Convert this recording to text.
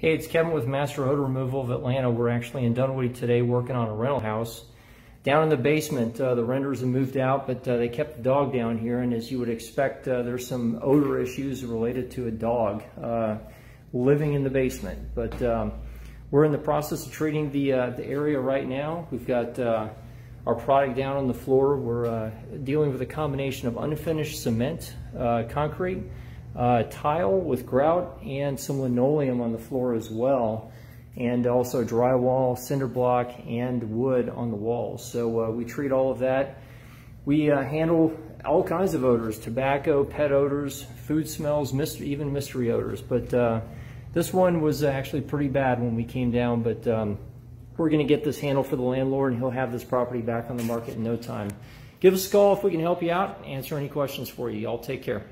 Hey, it's Kevin with Master Odor Removal of Atlanta. We're actually in Dunwoody today working on a rental house. Down in the basement, uh, the renters have moved out, but uh, they kept the dog down here, and as you would expect, uh, there's some odor issues related to a dog uh, living in the basement. But um, we're in the process of treating the, uh, the area right now. We've got uh, our product down on the floor. We're dealing with a combination of unfinished cement, concrete, uh, tile with grout and some linoleum on the floor as well and also drywall, cinder block, and wood on the walls. So uh, we treat all of that. We uh, handle all kinds of odors, tobacco, pet odors, food smells, mystery, even mystery odors. But uh, this one was actually pretty bad when we came down, but um, we're gonna get this handled for the landlord and he'll have this property back on the market in no time. Give us a call if we can help you out, answer any questions for you. Y'all take care.